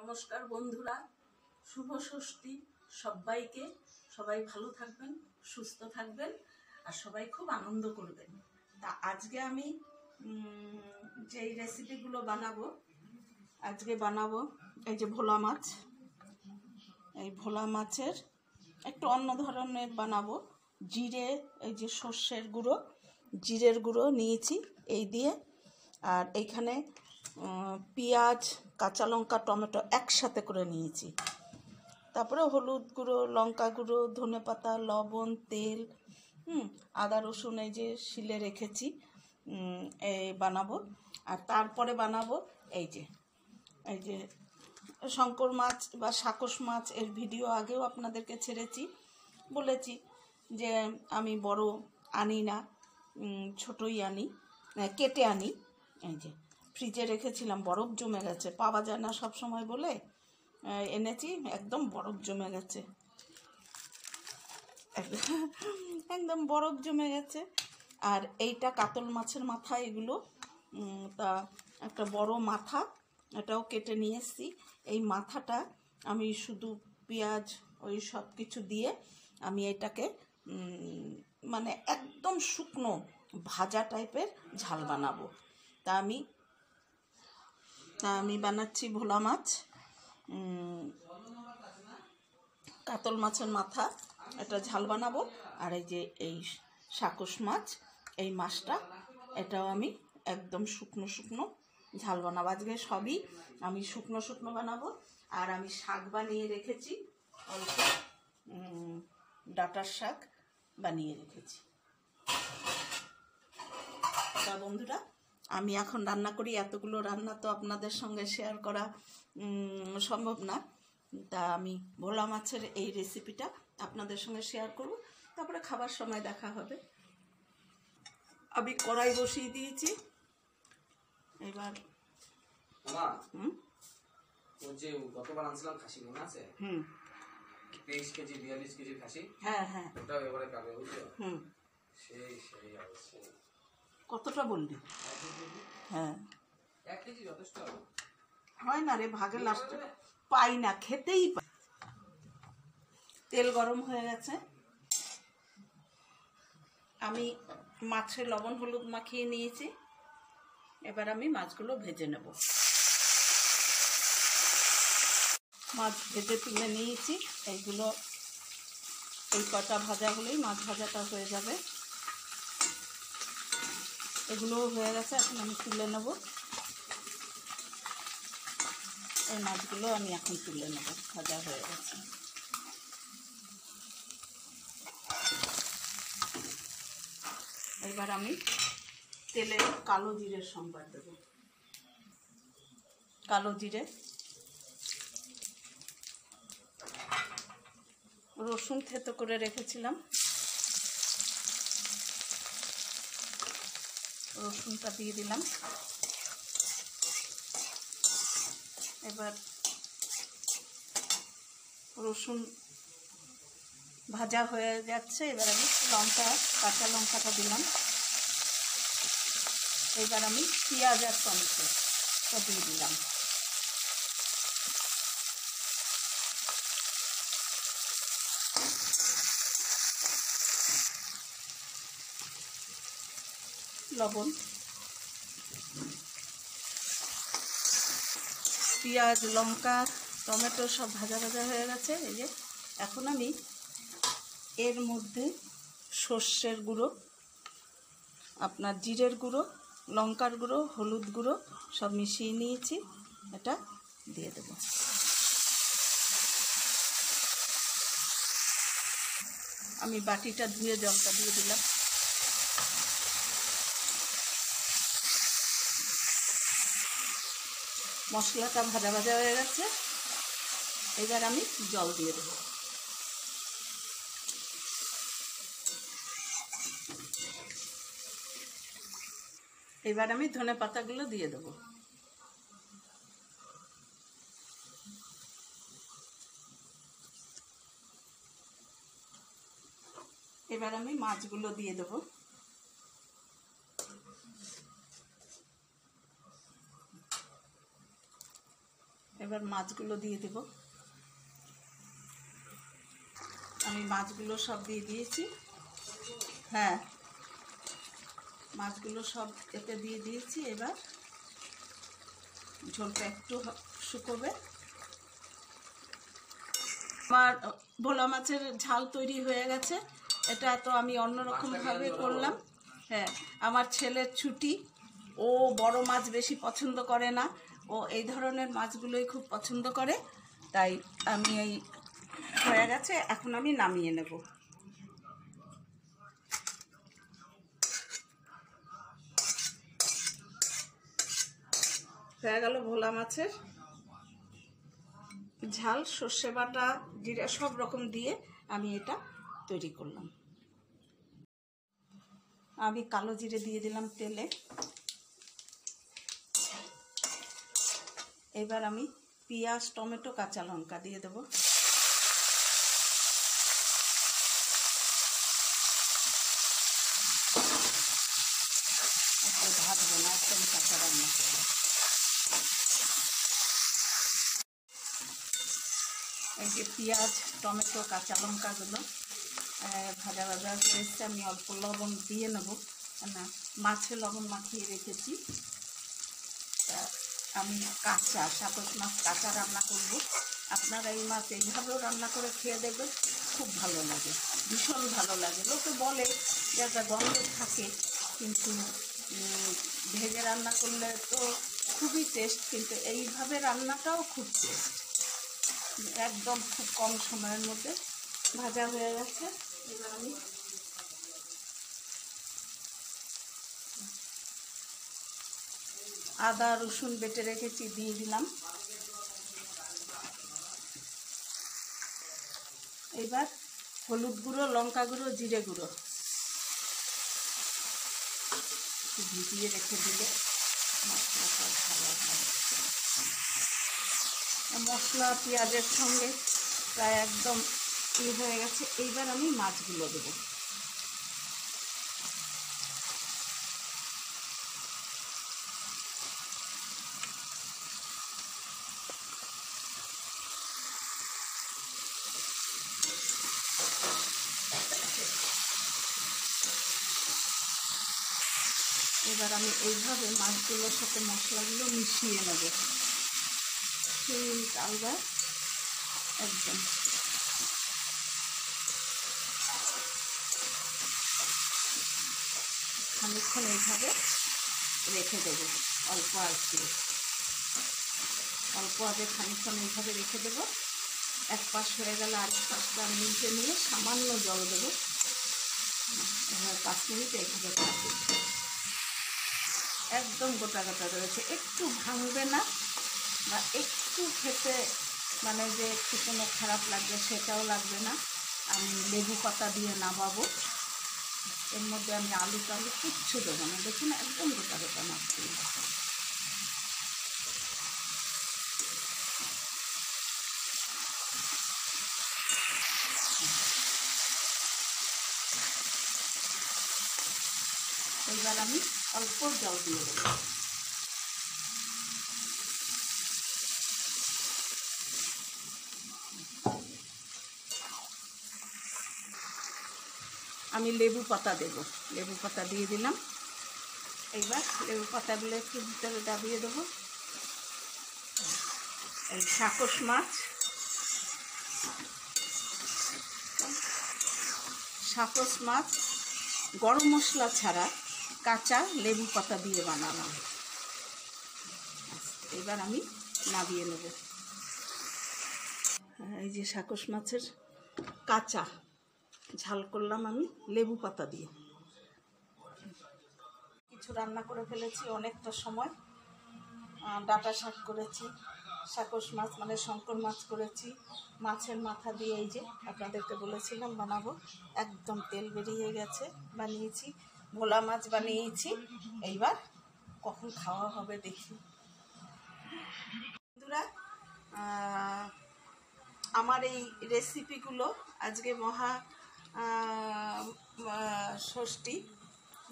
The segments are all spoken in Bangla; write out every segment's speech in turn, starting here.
নমস্কার বন্ধুরা, শুভ ষষ্ঠী সবাইকে। সবাই ভালো থাকবেন, সুস্থ থাকবেন আর সবাই খুব আনন্দ করবেন। তা আজকে আমি যেই রেসিপিগুলো বানাবো, আজকে বানাবো এই যে ভোলা মাছ। এই ভোলা মাছের একটু অন্য ধরনের বানাবো। জিরে, এই যে সর্ষের গুঁড়ো, জিরের গুঁড়ো নিয়েছি এই দিয়ে। আর এইখানে পেঁয়াজ, কাঁচা লঙ্কা, টমেটো একসাথে করে নিয়েছি। তারপরে হলুদ গুঁড়ো, লঙ্কা গুঁড়ো, ধনে পাতা, লবণ, তেল, হুম, আদা, রসুন এই যে শিলে রেখেছি এই বানাবো। আর তারপরে বানাবো এই যে এই যে শঙ্কর মাছ বা সাকস মাছ এর ভিডিও আগেও আপনাদেরকে ছেড়েছি, বলেছি যে আমি বড় আনি না ছোটই আনি কেটে আনি, এই যে। ফ্রিজে রেখেছিলাম, বরফ জমে গেছে। পাওয়া যায় না সব সময় বলে এনেছি, একদম বরফ জমে গেছে। একদম বরফ জমে গেছে। আর এইটা কাতল মাছের মাথা, এগুলো তা একটা বড় মাথা, এটাও কেটে নিয়ে এই মাথাটা আমি শুধু পেঁয়াজ, ওই সব কিছু দিয়ে আমি এটাকে মানে একদম শুকনো ভাজা টাইপের ঝাল বানাবো। তা আমি তা আমি বানাচ্ছি ভোলা মাছ। কাতল মাছের মাথা। এটা ঝাল বানাবো। আর এই যে এই সাকস মাছ, এই মাছটা, এটাও আমি একদম শুকনো শুকনো ঝাল বানাবো। আজকে সবই আমি শুকনো শুকনো বানাবো। আর আমি শাক বানিয়ে রেখেছি, অল্প ডাটার শাক বানিয়ে রেখেছি। বন্ধুরা আমি এখন রান্না করি এতগুলো রান্না তো আপনাদের সঙ্গে শেয়ার করা সম্ভব না। তা আমি ভোলা মাছের এই রেসিপিটা আপনাদের সঙ্গে শেয়ার করব। তারপরে খাবার সময় দেখা হবে। আমি কড়াই বসিয়ে দিয়েছি। এবার হুম? যে গতবার আনছিলাম খাসি মনে আছে? হুম। তেইশ কেজি বিয়াল্লিশ কেজির খাসি? হ্যাঁ হ্যাঁ। ওটাও এবারে পাবে বুঝছ? হুম। সেই সেই অবস্থা। কতটা বললি হ্যাঁ। যথেষ্ট হয় না রে ভাগে লাস্টে পাই না খেতেই পাই। তেল গরম হয়ে গেছে। আমি মাছে লবণ হলুদ মাখিয়ে নিয়েছি। এবার আমি মাছগুলো ভেজে নেব। মাছ ভেজে তুলে নিয়েছি। এইগুলো এই কটা ভাজা হলেই মাছ ভাজাটা হয়ে যাবে। এগুলোও হয়ে গেছে, এখন আমি তুলে নেব। এই মাছগুলো আমি এখন তুলে নেব, ভাজা হয়ে গেছে। এবার আমি তেলে কালো জিরের সম্বাদ দেব। কালো জিরে, রসুন থেতো করে রেখেছিলাম। রসুনটা দিয়ে দিলাম। এবার রসুন ভাজা হয়ে যাচ্ছে। এবার আমি লঙ্কা, কাঁচা লঙ্কাটা দিলাম। এবার আমি পেঁয়াজ আর টমেটো দিয়ে দিলাম। লবণ, পেঁয়াজ, লঙ্কা, টমেটো সব ভাজা ভাজা হয়ে গেছে। এই যে, এখন আমি এর মধ্যে সর্ষের গুঁড়ো, আপনার জিরের গুঁড়ো, লঙ্কার গুঁড়ো, হলুদ গুঁড়ো সব মিশিয়ে নিয়েছি, এটা দিয়ে দেব। আমি বাটিটা ধুয়ে জলটা দিয়ে দিলাম। মশলাটা ভাজা ভাজা হয়ে গেছে। এবার আমি জল দিয়ে দেবো। এবার আমি ধনে পাতাগুলো দিয়ে দেবো। এবার আমি মাছগুলো দিয়ে দেবো। এবার মাছগুলো দিয়ে দেব। আমি মাছগুলো সব দিয়ে দিয়েছি। হ্যাঁ মাছগুলো সব এতে দিয়ে দিয়েছি। এবার ঝোলটা একটু শুকোবে। আমার ভোলা মাছের ঝাল তৈরি হয়ে গেছে। এটা তো আমি অন্যরকমভাবে করলাম। হ্যাঁ আমার ছেলের ছুটি। ও বড় মাছ বেশি পছন্দ করে না। ও এই ধরনের মাছগুলোই খুব পছন্দ করে, তাই আমি এই হয়ে গেছে, এখন আমি নামিয়ে নেব। হয়ে গেল ভোলা মাছের। ঝাল, সর্ষে বাটা, জিরা, সব রকম দিয়ে আমি এটা তৈরি করলাম। আমি কালো জিরে দিয়ে দিলাম তেলে। এবার আমি পেঁয়াজ, টমেটো, কাঁচা লঙ্কা দিয়ে দেব। ভাজবো না কাঁচা এই যে পেঁয়াজ, টমেটো, কাঁচা লঙ্কাগুলো ভাজা ভাজা হয়েছে আমি অল্প লবণ দিয়ে নেব। না, মাছে লবণ মাখিয়ে রেখেছি। আমি কাঁচা সাতশ মাছ কাঁচা রান্না করব। আপনারা এই মাছ এইভাবেও রান্না করে খেয়ে দেবেন খুব ভালো লাগে, ভীষণ ভালো লাগে। লোকে বলে যে একটা গন্ধ থাকে, কিন্তু ভেজে রান্না করলে তো খুবই টেস্ট কিন্তু এইভাবে রান্নাটাও খুব টেস্ট একদম খুব কম সময়ের মধ্যে ভাজা হয়ে গেছে। এবার আমি আদা, রসুন বেটে রেখেছি, দিয়ে দিলাম। এবার হলুদ গুঁড়ো, লঙ্কা গুঁড়ো, জিরে গুঁড়ো। ভিজিয়ে রেখে দিলে মশলা, পেঁয়াজের সঙ্গে প্রায় একদম ই হয়ে গেছে। এইবার আমি মাছগুলো দেবো। এবার আমি এইভাবে মাছগুলোর সাথে মশলাগুলো মিশিয়ে নেব। ঠিক আলগা একদম। খানিকক্ষণ এইভাবে রেখে দেবো, অল্প আর অল্প আগে খানিকক্ষণ এইভাবে রেখে দেবো। এক পাশ হয়ে গেলে আরেক পাশটা নিচে নিয়ে সামান্য জল দেবো। পাঁচ মিনিট এইভাবে একদম গোটা গোটা রয়েছে একটু ভাঙবে না বা একটু খেতে মানে যে একটু কোনো খারাপ লাগবে সেটাও লাগবে না। আমি লেবু পাতা দিয়ে নামাবো। এর মধ্যে আমি আলু টালু কিচ্ছু দেবো না। দেখুন, একদম গোটা গোটা মাছগুলো এবার আমি অল্প জল দিয়ে দেবো। আমি লেবু পাতা দেব। লেবু পাতা দিয়ে দিলাম। এইবার লেবু পাতাগুলো একটু ভিতরে দাবিয়ে দেবো। এই সাকস মাছ। সাকস মাছ গরম মশলা ছাড়া কাঁচা লেবু পাতা দিয়ে বানালাম। এবার আমি নাবিয়ে নেব। এই যে সাকস মাছের কাঁচা, ঝাল করলাম আমি লেবু পাতা দিয়ে। কিছু রান্না করে ফেলেছি অনেকটা সময়। ডাঁটা শাক করেছি সাকস মাছ মানে শঙ্কর মাছ করেছি। মাছের মাথা দিয়ে এই যে আপনাদেরকে বলেছিলাম বানাবো। একদম তেল বেরিয়ে গেছে, বানিয়েছি। ভোলা মাছ বানিয়েছি। এইবার কখন খাওয়া হবে দেখি। বন্ধুরা আমার এই রেসিপিগুলো আজকে মহা ষষ্ঠী।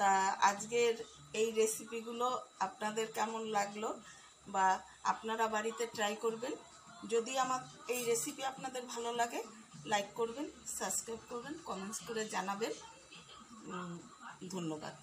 তা আজকের এই রেসিপিগুলো আপনাদের কেমন লাগল বা আপনারা বাড়িতে ট্রাই করবেন। যদি আমার এই রেসিপি আপনাদের ভালো লাগে লাইক করবেন সাবস্ক্রাইব করবেন কমেন্টস করে জানাবেন। ধন্যবাদ।